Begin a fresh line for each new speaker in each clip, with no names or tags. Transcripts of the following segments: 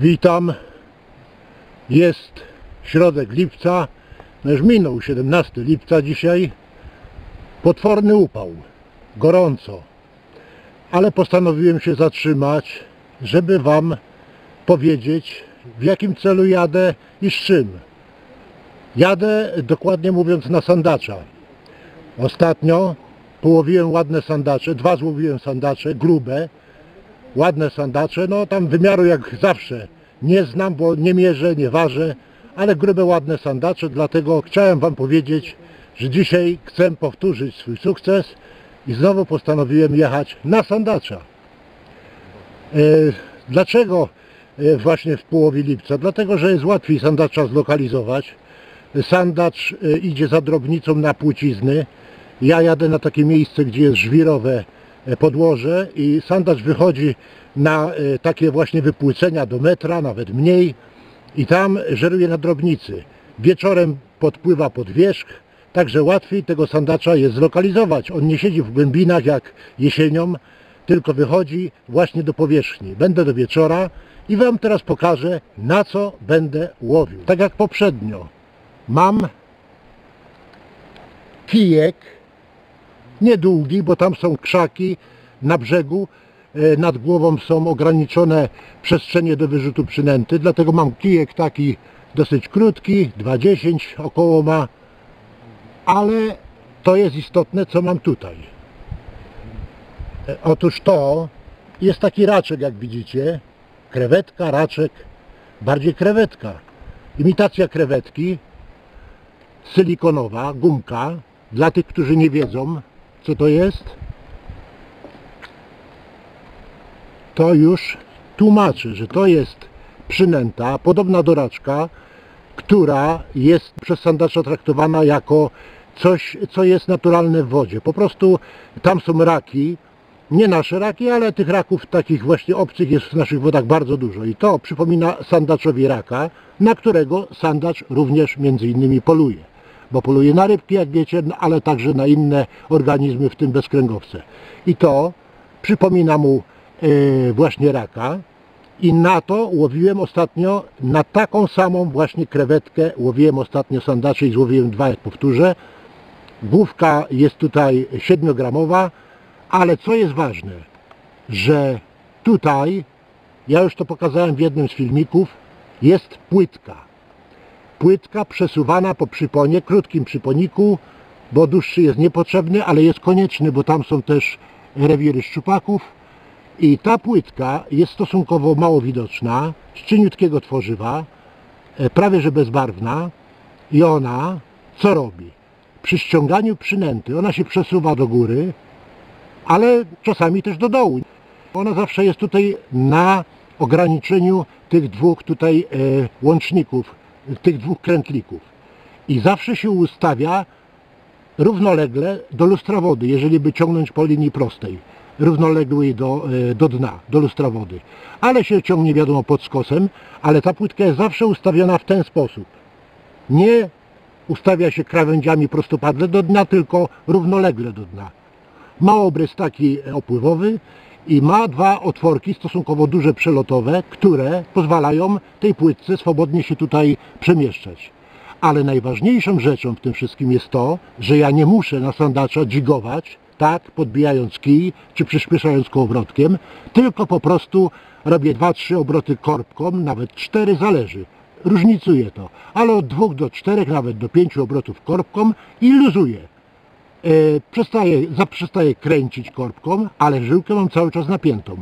Witam. Jest środek lipca. No już minął 17 lipca dzisiaj. Potworny upał. Gorąco. Ale postanowiłem się zatrzymać, żeby Wam powiedzieć, w jakim celu jadę i z czym. Jadę, dokładnie mówiąc, na sandacza. Ostatnio połowiłem ładne sandacze, dwa złowiłem sandacze, grube, ładne sandacze, no tam wymiaru jak zawsze nie znam, bo nie mierzę, nie ważę, ale grube, ładne sandacze, dlatego chciałem Wam powiedzieć, że dzisiaj chcę powtórzyć swój sukces i znowu postanowiłem jechać na sandacza. E, Dlaczego e, właśnie w połowie lipca? Dlatego, że jest łatwiej sandacza zlokalizować. Sandacz e, idzie za drobnicą na płcizny. Ja jadę na takie miejsce, gdzie jest żwirowe podłoże i sandacz wychodzi na e, takie właśnie wypłycenia do metra, nawet mniej i tam żeruje na drobnicy. Wieczorem podpływa pod wierzch, także łatwiej tego sandacza jest zlokalizować. On nie siedzi w głębinach jak jesienią, tylko wychodzi właśnie do powierzchni. Będę do wieczora i Wam teraz pokażę, na co będę łowił. Tak jak poprzednio. Mam kijek, niedługi, bo tam są krzaki na brzegu, e, nad głową są ograniczone przestrzenie do wyrzutu przynęty, dlatego mam kijek taki dosyć krótki, 2,10 około ma, ale to jest istotne, co mam tutaj. E, Otóż to jest taki raczek, jak widzicie, krewetka, raczek, bardziej krewetka, imitacja krewetki, silikonowa, gumka, dla tych, którzy nie wiedzą, co to jest, to już tłumaczę, że to jest przynęta, podobna do raczka, która jest przez sandacza traktowana jako coś, co jest naturalne w wodzie. Po prostu tam są raki, nie nasze raki, ale tych raków takich właśnie obcych jest w naszych wodach bardzo dużo. I to przypomina sandaczowi raka, na którego sandacz również między innymi poluje. Bo poluje na rybki, jak wiecie, no, ale także na inne organizmy, w tym bezkręgowce. I to przypomina mu e, właśnie raka. I na to łowiłem ostatnio, na taką samą właśnie krewetkę łowiłem ostatnio sandacze i złowiłem dwa, jak powtórzę. Główka jest tutaj 7-gramowa, ale co jest ważne, że tutaj, ja już to pokazałem w jednym z filmików, jest płytka. Płytka przesuwana po przyponie, krótkim przyponiku, bo dłuższy jest niepotrzebny, ale jest konieczny, bo tam są też rewiry szczupaków. I ta płytka jest stosunkowo mało widoczna, z cieniutkiego tworzywa, e, prawie że bezbarwna i ona co robi? Przy ściąganiu przynęty ona się przesuwa do góry, ale czasami też do dołu. Ona zawsze jest tutaj na ograniczeniu tych dwóch tutaj e, łączników, tych dwóch krętlików. I zawsze się ustawia równolegle do lustra wody, jeżeli by ciągnąć po linii prostej, równoległej do, e, do dna, do lustra wody. Ale się ciągnie wiadomo pod skosem, ale ta płytka jest zawsze ustawiona w ten sposób. Nie ustawia się krawędziami prostopadle do dna, tylko równolegle do dna ma obrys taki opływowy i ma dwa otworki stosunkowo duże przelotowe, które pozwalają tej płytce swobodnie się tutaj przemieszczać. Ale najważniejszą rzeczą w tym wszystkim jest to, że ja nie muszę na sandacza dzigować, tak, podbijając kij, czy przyspieszając kołowrotkiem, tylko po prostu robię 2-3 obroty korbką, nawet 4 zależy. Różnicuje to, ale od 2 do 4, nawet do 5 obrotów korbką i luzuję przestaje, zaprzestaje kręcić korbką, ale żyłkę mam cały czas napiętą.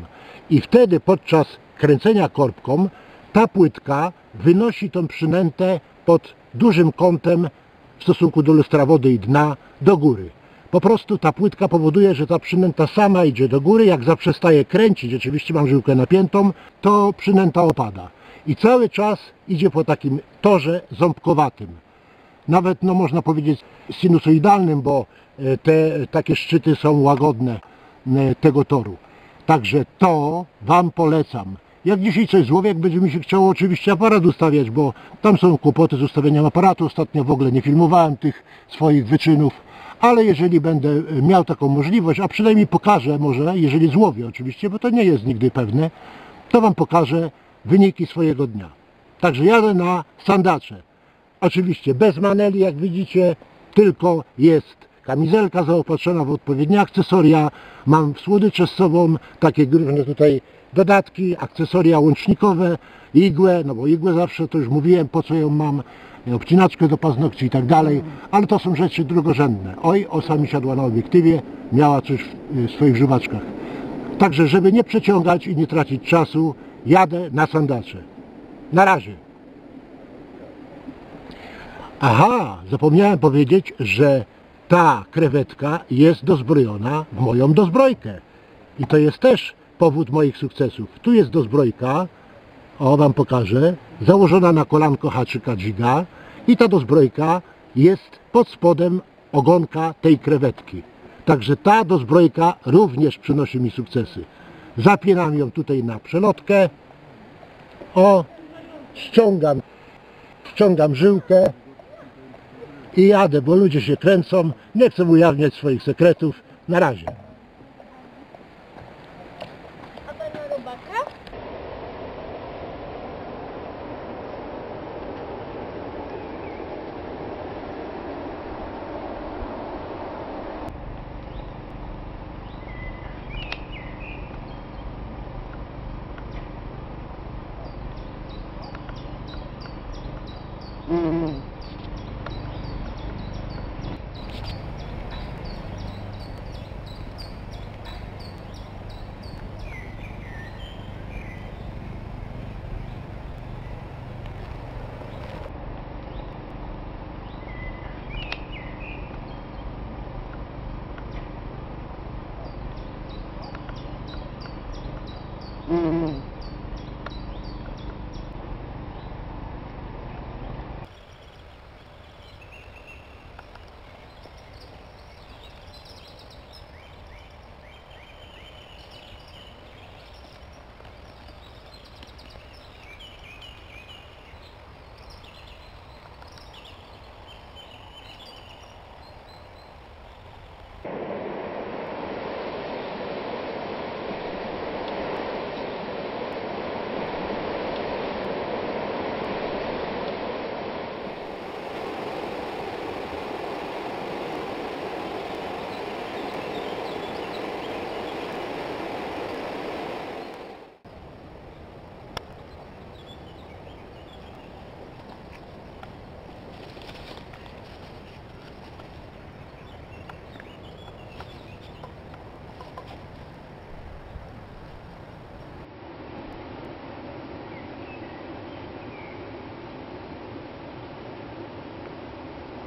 I wtedy podczas kręcenia korbką ta płytka wynosi tą przynętę pod dużym kątem w stosunku do lustra wody i dna do góry. Po prostu ta płytka powoduje, że ta przynęta sama idzie do góry, jak zaprzestaje kręcić, oczywiście mam żyłkę napiętą, to przynęta opada. i cały czas idzie po takim torze ząbkowatym. Nawet no można powiedzieć sinusoidalnym, bo e, te takie szczyty są łagodne e, tego toru. Także to Wam polecam. Jak dzisiaj coś złowię, jak będzie mi się chciało oczywiście aparat ustawiać, bo tam są kłopoty z ustawieniem aparatu. Ostatnio w ogóle nie filmowałem tych swoich wyczynów, ale jeżeli będę e, miał taką możliwość, a przynajmniej pokażę może, jeżeli złowię oczywiście, bo to nie jest nigdy pewne, to Wam pokażę wyniki swojego dnia. Także jadę na sandacze. Oczywiście bez maneli, jak widzicie, tylko jest kamizelka zaopatrzona w odpowiednie akcesoria. Mam słodycze z sobą, takie różne tutaj dodatki, akcesoria łącznikowe, igłę, no bo igłę zawsze, to już mówiłem, po co ją mam, obcinaczkę do paznokci i tak dalej, ale to są rzeczy drugorzędne. Oj, osa mi siadła na obiektywie, miała coś w w swoich żywaczkach. Także, żeby nie przeciągać i nie tracić czasu, jadę na sandacze. Na razie. Aha, zapomniałem powiedzieć, że ta krewetka jest dozbrojona w moją dozbrojkę. I to jest też powód moich sukcesów. Tu jest dozbrojka, o Wam pokażę, założona na kolanko haczyka dżiga i ta dozbrojka jest pod spodem ogonka tej krewetki. Także ta dozbrojka również przynosi mi sukcesy. Zapinam ją tutaj na przelotkę. O, ściągam, ściągam żyłkę i jadę, bo ludzie się kręcą. Nie chcę ujawniać swoich sekretów. Na razie.
Mm-hmm.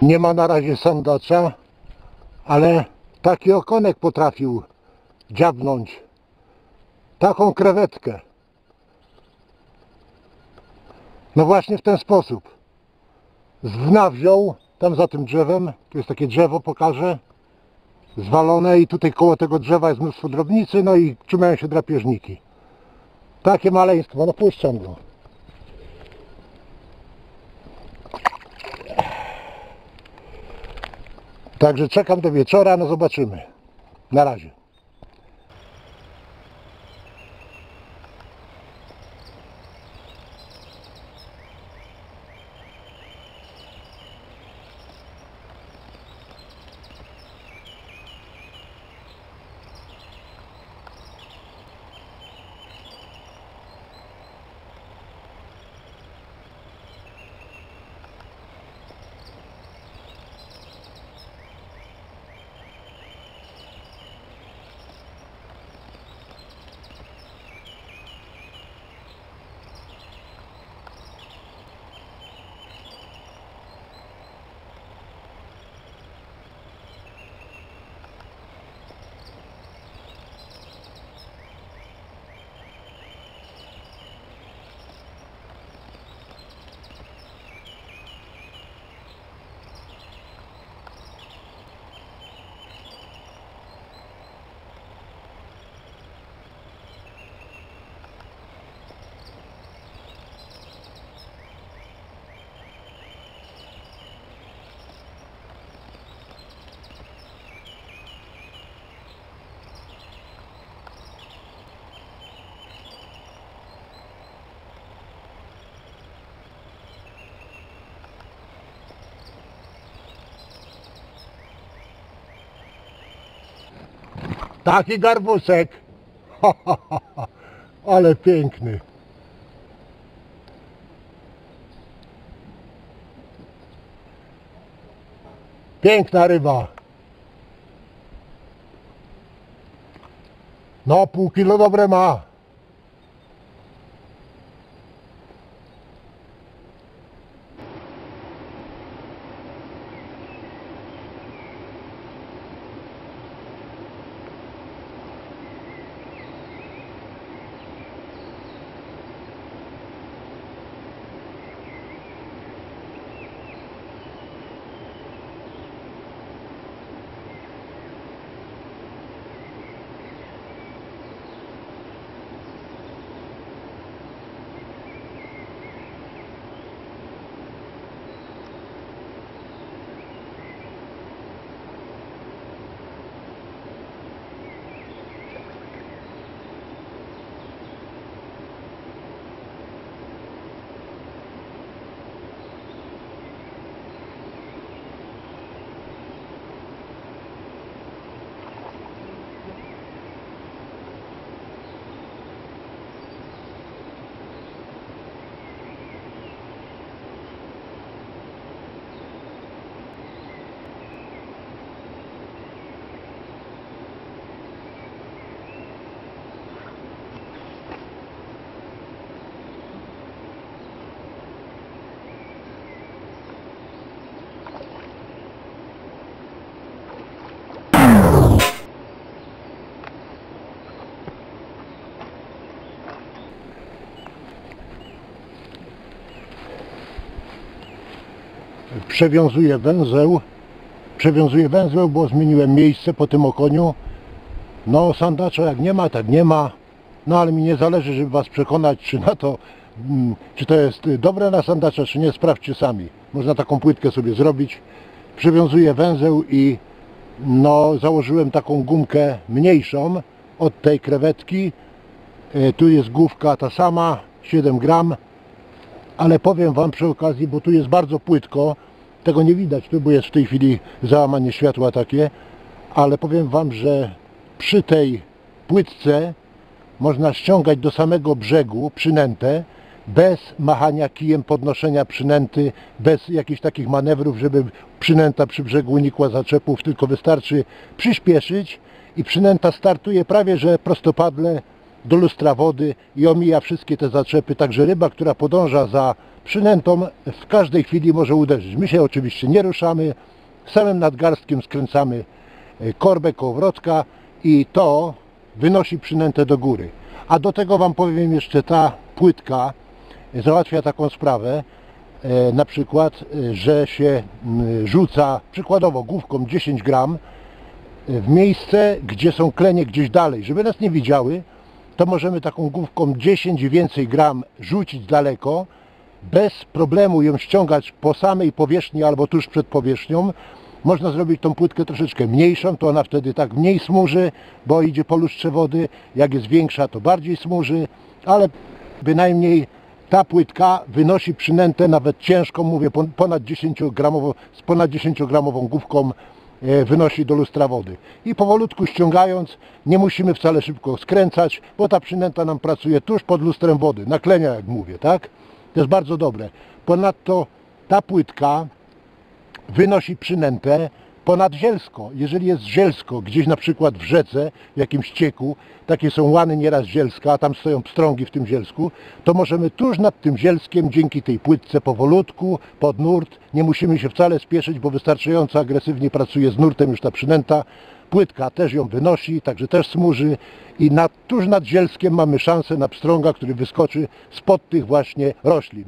Nie ma na razie sandacza, ale taki okonek potrafił dziabnąć. Taką krewetkę. No właśnie w ten sposób. Z dna wziął, tam za tym drzewem, tu jest takie drzewo, pokażę, zwalone i tutaj koło tego drzewa jest mnóstwo drobnicy, no i trzymają się drapieżniki. Takie maleństwo, no puszczam go. Także czekam do wieczora, no zobaczymy. Na razie. Taki garbusek. Ha, ha, ha. Ale piękny. Piękna ryba. No, pół kilo dobre ma. Przewiązuję węzeł. Przewiązuję węzeł, bo zmieniłem miejsce po tym okoniu. No sandacza jak nie ma, tak nie ma. No ale mi nie zależy, żeby Was przekonać, czy na to, mm, czy to jest dobre na sandacza, czy nie, sprawdźcie sami. Można taką płytkę sobie zrobić. Przewiązuję węzeł i no założyłem taką gumkę mniejszą od tej krewetki. E, Tu jest główka ta sama, 7 gram ale powiem Wam przy okazji, bo tu jest bardzo płytko, tego nie widać tu, bo jest w tej chwili załamanie światła takie, ale powiem Wam, że przy tej płytce można ściągać do samego brzegu przynętę bez machania kijem, podnoszenia przynęty, bez jakichś takich manewrów, żeby przynęta przy brzegu unikła zaczepów, tylko wystarczy przyspieszyć i przynęta startuje prawie że prostopadle do lustra wody i omija wszystkie te zaczepy, także ryba, która podąża za przynętą w każdej chwili może uderzyć. My się oczywiście nie ruszamy, samym nadgarstkiem skręcamy e, korbę kołowrotka i to wynosi przynętę do góry. A do tego Wam powiem jeszcze ta płytka załatwia taką sprawę, e, na przykład, e, że się rzuca przykładowo główką 10 gram w miejsce, gdzie są klenie gdzieś dalej, żeby nas nie widziały, to możemy taką główką 10 i więcej gram rzucić daleko, bez problemu ją ściągać po samej powierzchni albo tuż przed powierzchnią. Można zrobić tą płytkę troszeczkę mniejszą, to ona wtedy tak mniej smuży, bo idzie po lustrze wody. Jak jest większa, to bardziej smuży, ale bynajmniej ta płytka wynosi przynętę nawet ciężką, mówię pon- ponad 10 gramową, z ponad 10 gramową główką wynosi do lustra wody. I powolutku ściągając, nie musimy wcale szybko skręcać, bo ta przynęta nam pracuje tuż pod lustrem wody, naklenia jak mówię, tak? To jest bardzo dobre. Ponadto ta płytka wynosi przynętę ponad zielsko. Jeżeli jest zielsko, gdzieś na przykład w rzece, w jakimś cieku, takie są łany nieraz zielska, a tam stoją pstrągi w tym zielsku, to możemy tuż nad tym zielskiem, dzięki tej płytce powolutku, pod nurt, nie musimy się wcale spieszyć, bo wystarczająco agresywnie pracuje z nurtem już ta przynęta, płytka też ją wynosi, także też smuży i nad, tuż nad zielskiem mamy szansę na pstrąga, który wyskoczy spod tych właśnie roślin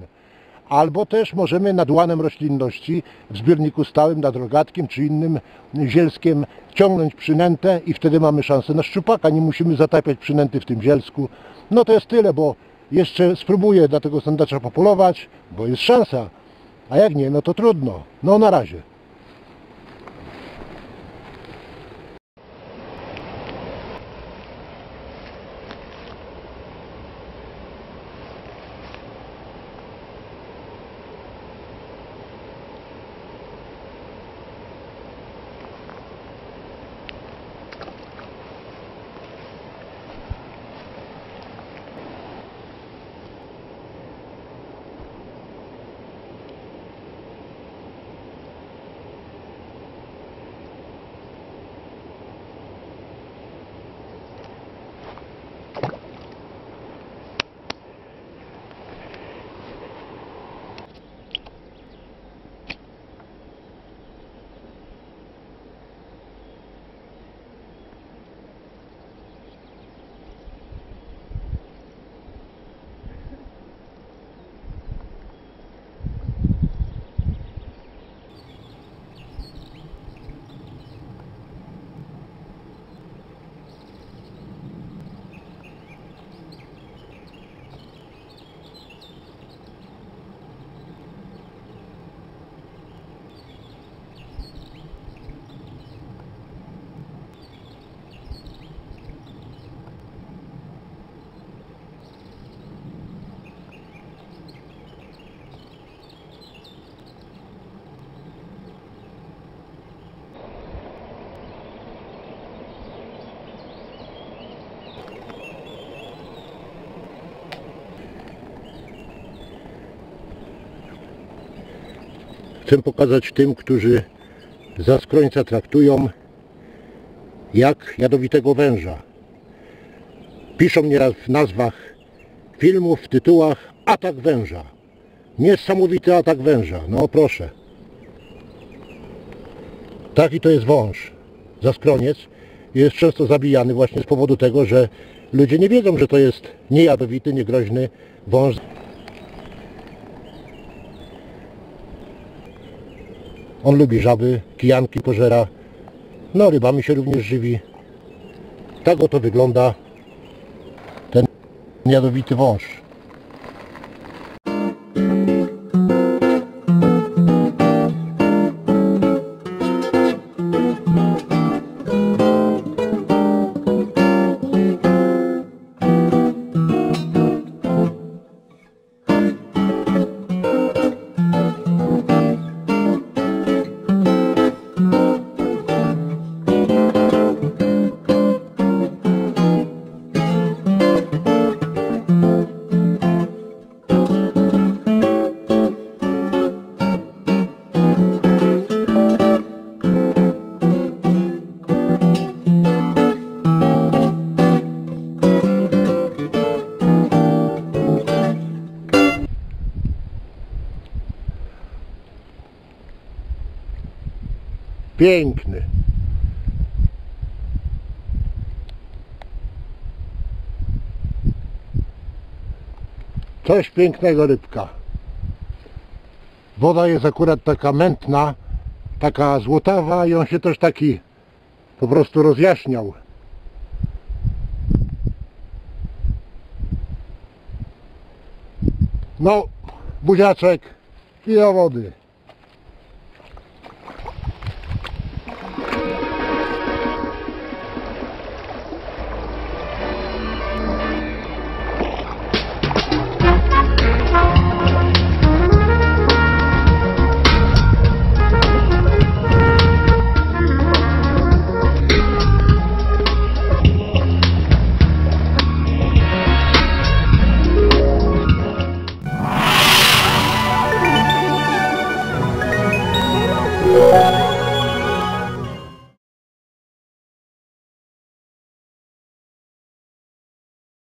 albo też możemy nad łanem roślinności w zbiorniku stałym, nad rogatkiem czy innym zielskiem ciągnąć przynętę i wtedy mamy szansę na szczupaka, nie musimy zatapiać przynęty w tym zielsku. No to jest tyle, bo jeszcze spróbuję dla tego sandacza popolować, bo jest szansa, a jak nie, no to trudno. No na razie. Chcę pokazać tym, którzy zaskrońca traktują jak jadowitego węża. Piszą nieraz w nazwach filmów, w tytułach Atak węża. Niesamowity atak węża. No proszę. Taki to jest wąż. Zaskroniec jest często zabijany właśnie z powodu tego, że ludzie nie wiedzą, że to jest niejadowity, niegroźny wąż. On lubi żaby, kijanki pożera. No rybami się również żywi. Tak oto wygląda ten jadowity wąż. Piękny. Coś pięknego rybka. Woda jest akurat taka mętna, taka złotawa i on się też taki po prostu rozjaśniał. No, buziaczek i do wody.